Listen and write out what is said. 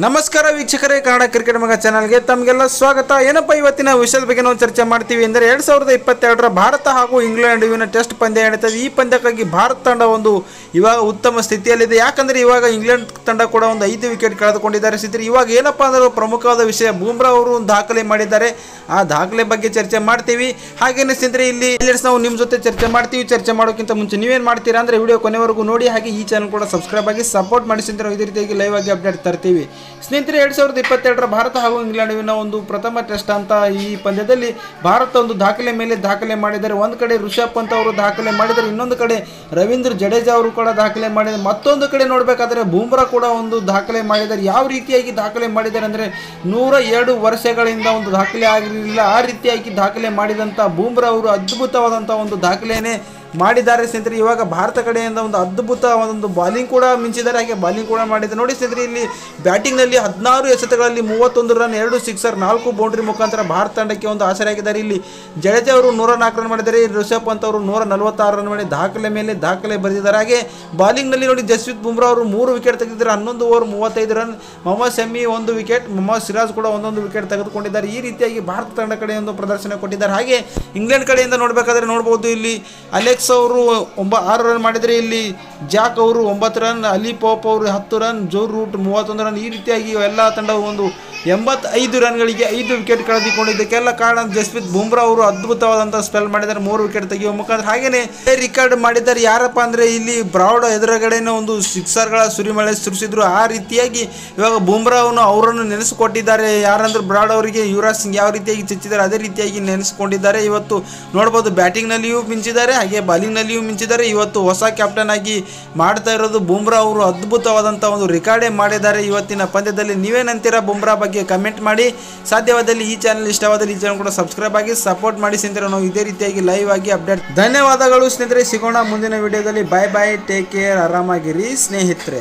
ನಮಸ್ಕಾರ ವೀಕ್ಷಕರೇ, ಕನ್ನಡ ಕ್ರಿಕೆಟ್ ಮಗ ಚಾನಲ್ಗೆ ತಮಗೆಲ್ಲ ಸ್ವಾಗತ. ಏನಪ್ಪ ಇವತ್ತಿನ ವಿಷಯದ ಬಗ್ಗೆ ನಾವು ಚರ್ಚೆ ಮಾಡ್ತೀವಿ ಅಂದರೆ ಎರಡು ಸಾವಿರದ ಇಪ್ಪತ್ತೆರಡರ ಭಾರತ ಹಾಗೂ ಇಂಗ್ಲೆಂಡ್ ಇವಿನ ಟೆಸ್ಟ್ ಪಂದ್ಯ ನಡೀತದೆ ಈ ಪಂದ್ಯಕ್ಕಾಗಿ ಭಾರತ ತಂಡ ಒಂದು ಇವಾಗ ಉತ್ತಮ ಸ್ಥಿತಿಯಲ್ಲಿದೆ. ಯಾಕಂದರೆ ಇವಾಗ ಇಂಗ್ಲೆಂಡ್ ತಂಡ ಕೂಡ ಒಂದು ಐದು ವಿಕೆಟ್ ಕಳೆದುಕೊಂಡಿದ್ದಾರೆ. ಸ್ಥಿತಿ ಇವಾಗ ಏನಪ್ಪ ಅಂದರೆ ಪ್ರಮುಖವಾದ ವಿಷಯ ಬೂಮ್ರಾ ಅವರು ಒಂದು ದಾಖಲೆ ಮಾಡಿದ್ದಾರೆ. ಆ ದಾಖಲೆ ಬಗ್ಗೆ ಚರ್ಚೆ ಮಾಡ್ತೀವಿ. ಹಾಗೇನೆ ಸಿದ್ರೆ ಇಲ್ಲಿ ನಾವು ನಿಮ್ಮ ಜೊತೆ ಚರ್ಚೆ ಮಾಡ್ತೀವಿ. ಚರ್ಚೆ ಮಾಡೋಕ್ಕಿಂತ ಮುಂಚೆ ನೀವೇನು ಮಾಡ್ತೀರಾ ಅಂದರೆ ವಿಡಿಯೋ ಕೊನೆವರೆಗೂ ನೋಡಿ. ಹಾಗೆ ಈ ಚಾನಲ್ ಕೂಡ ಸಬ್ಸ್ಕ್ರೈಬ್ ಆಗಿ ಸಪೋರ್ಟ್ ಮಾಡಿ. ಇದೇ ರೀತಿಯಾಗಿ ಲೈವ್ ಆಗಿ ಅಪ್ಡೇಟ್ ತರ್ತೀವಿ. ಸ್ನೇಹಿತರೆ, ಎರಡು ಸಾವಿರದ ಇಪ್ಪತ್ತೆರಡರ ಭಾರತ ಹಾಗೂ ಇಂಗ್ಲೆಂಡ್ ನಡುವಿನ ಒಂದು ಪ್ರಥಮ ಟೆಸ್ಟ್ ಅಂತ ಈ ಪಂದ್ಯದಲ್ಲಿ ಭಾರತ ಒಂದು ದಾಖಲೆ ಮೇಲೆ ದಾಖಲೆ ಮಾಡಿದ್ದಾರೆ. ಒಂದು ಕಡೆ ಋಷಭ್ ಪಂತ್ ಅವರು ದಾಖಲೆ ಮಾಡಿದರೆ ಇನ್ನೊಂದು ಕಡೆ ರವೀಂದ್ರ ಜಡೇಜಾ ಅವರು ಕೂಡ ದಾಖಲೆ ಮಾಡಿದ್ದಾರೆ. ಮತ್ತೊಂದು ಕಡೆ ನೋಡಬೇಕಾದ್ರೆ ಬೂಮ್ರಾ ಕೂಡ ಒಂದು ದಾಖಲೆ ಮಾಡಿದ್ದಾರೆ. ಯಾವ ರೀತಿಯಾಗಿ ದಾಖಲೆ ಮಾಡಿದ್ದಾರೆ ಅಂದರೆ ನೂರ ಎರಡು ವರ್ಷಗಳಿಂದ ಒಂದು ದಾಖಲೆ ಆಗಿರಲಿಲ್ಲ. ಆ ರೀತಿಯಾಗಿ ದಾಖಲೆ ಮಾಡಿದಂಥ ಬೂಮ್ರಾ ಅವರು ಅದ್ಭುತವಾದಂಥ ಒಂದು ದಾಖಲೆಯೇ ಮಾಡಿದ್ದಾರೆ ಸ್ನೇಹಿತರೆ. ಇವಾಗ ಭಾರತ ಕಡೆಯಿಂದ ಒಂದು ಅದ್ಭುತ ಒಂದು ಬಾಲಿಂಗ್ ಕೂಡ ಮಿಂಚಿದ್ದಾರೆ. ಹಾಗೆ ಬಾಲಿಂಗ್ ಕೂಡ ಮಾಡಿದ್ದಾರೆ. ನೋಡಿ ಸ್ನೇಹಿತರೆ, ಇಲ್ಲಿ ಬ್ಯಾಟಿಂಗ್ನಲ್ಲಿ ಹದಿನಾರು ಎಸೆತಗಳಲ್ಲಿ ಮೂವತ್ತೊಂದು ರನ್ ಎರಡು ಸಿಕ್ಸರ್ ನಾಲ್ಕು ಬೌಂಡ್ರಿ ಮುಖಾಂತರ ಭಾರತ ತಂಡಕ್ಕೆ ಒಂದು ಆಸರೆಯಾಗಿದ್ದಾರೆ. ಇಲ್ಲಿ ಜಡೇಜಾ ಅವರು ನೂರ ನಾಲ್ಕು ರನ್ ಮಾಡಿದ್ದಾರೆ. ಋಷಭ್ ಪಂತ್ ಅವರು ನೂರ ನಲವತ್ತಾರು ರನ್ ಮಾಡಿ ದಾಖಲೆ ಮೇಲೆ ದಾಖಲೆ ಬರೆದಿದ್ದಾರೆ. ಹಾಗೆ ಬಾಲಿಂಗ್ನಲ್ಲಿ ನೋಡಿ ಜಸ್ವಿತ್ ಬುಮ್ರಾ ಅವರು ಮೂರು ವಿಕೆಟ್ ತೆಗೆದಿದ್ದಾರೆ. ಹನ್ನೊಂದು ಓವರ್ ಮೂವತ್ತೈದು ರನ್ ಮೊಹಮ್ಮದ್ ಶಮಿ ಒಂದು ವಿಕೆಟ್ ಮೊಹಮ್ಮದ್ ಸಿರಾಜ್ ಕೂಡ ಒಂದೊಂದು ವಿಕೆಟ್ ತೆಗೆದುಕೊಂಡಿದ್ದಾರೆ. ಈ ರೀತಿಯಾಗಿ ಭಾರತ ತಂಡ ಕಡೆ ಒಂದು ಪ್ರದರ್ಶನ ಕೊಟ್ಟಿದ್ದಾರೆ. ಹಾಗೆ ಇಂಗ್ಲೆಂಡ್ ಕಡೆಯಿಂದ ನೋಡಬೇಕಾದ್ರೆ ನೋಡ್ಬೋದು. ಇಲ್ಲಿ ಅಲೆಕ್ಸ್ ಅವರು ಒಂಬ, ಆರು ರನ್ ಮಾಡಿದರೆ ಇಲ್ಲಿ ಜಾಕ್ ಅವರು ಒಂಬತ್ತು ರನ್ ಅಲಿ ಪೋಪ್ ಅವರು ಹತ್ತು ರನ್ ಜೋ ರೂಟ್ ಮೂವತ್ತೊಂದು ರನ್ ಈ ರೀತಿಯಾಗಿ ಎಲ್ಲ ತಂಡವು ಒಂದು ಎಂಬತ್ತೈದು ರನ್ಗಳಿಗೆ ಐದು ವಿಕೆಟ್ ಕಳೆದುಕೊಂಡಿದ್ದಕ್ಕೆಲ್ಲ ಕಾರಣ ಜಸ್ಪ್ರೀತ್ ಬುಮ್ರಾ ಅವರು ಅದ್ಭುತವಾದಂಥ ಸ್ಪೆಲ್ ಮಾಡಿದ್ದಾರೆ. ಮೂರು ವಿಕೆಟ್ ತೆಗೆಯುವ ಮುಖಾಂತರ ಹಾಗೆಯೇ ರಿಕಾರ್ಡ್ ಮಾಡಿದ್ದಾರೆ. ಯಾರಪ್ಪ ಅಂದರೆ ಇಲ್ಲಿ ಬ್ರಾಡ್ ಎದುರುಗಡೆನೇ ಒಂದು ಸಿಕ್ಸರ್ಗಳ ಸುರಿಮಳೆ ಸುರಿಸಿದ್ರು. ಆ ರೀತಿಯಾಗಿ ಇವಾಗ ಬುಮ್ರಾವನ್ನು ಅವರನ್ನು ನೆನೆಸಿಕೊಟ್ಟಿದ್ದಾರೆ. ಯಾರಂದ್ರೆ ಬ್ರಾಡ್ ಅವರಿಗೆ ಯುವರಾಜ್ ಸಿಂಗ್ ಯಾವ ರೀತಿಯಾಗಿ ಚಚ್ಚಿದ್ದಾರೆ, ಅದೇ ರೀತಿಯಾಗಿ ನೆನೆಸಿಕೊಂಡಿದ್ದಾರೆ. ಇವತ್ತು ನೋಡ್ಬೋದು ಬ್ಯಾಟಿಂಗ್ನಲ್ಲಿಯೂ ಮಿಂಚಿದ್ದಾರೆ, ಹಾಗೆ ಬಾಲಿಂಗ್ನಲ್ಲಿಯೂ ಮಿಂಚಿದ್ದಾರೆ. ಇವತ್ತು ಹೊಸ ಕ್ಯಾಪ್ಟನ್ ಆಗಿ ಮಾಡ್ತಾ ಇರೋದು ಬುಮ್ರಾ ಅವರು. ಅದ್ಭುತವಾದಂಥ ಒಂದು ರೆಕಾರ್ಡೇ ಮಾಡಿದ್ದಾರೆ ಇವತ್ತಿನ ಪಂದ್ಯದಲ್ಲಿ. ನೀವೇನಂತೀರಾ ಬುಮ್ರಾ ಬಗ್ಗೆ ಕಮೆಂಟ್ ಮಾಡಿ. ಸಾಧ್ಯವಾದಲ್ಲಿ ಈ ಚಾನಲ್ ಇಷ್ಟವಾದಲ್ಲಿ ಈ ಚಾನಲ್ ಕೂಡ ಸಬ್ಸ್ಕ್ರೈಬ್ ಆಗಿ ಸಪೋರ್ಟ್ ಮಾಡಿ ಸ್ನೇಹಿತರೆ. ನಾವು ಇದೇ ರೀತಿಯಾಗಿ ಲೈವ್ ಆಗಿ ಅಪ್ಡೇಟ್ ಧನ್ಯವಾದಗಳು ಸ್ನೇಹಿತರೆ. ಸಿಗೋಣ ಮುಂದಿನ ವಿಡಿಯೋದಲ್ಲಿ ಬಾಯ್ ಬಾಯ್ ಟೇಕ್ ಕೇರ್ ಆರಾಮಾಗಿರಿ ಸ್ನೇಹಿತರೆ.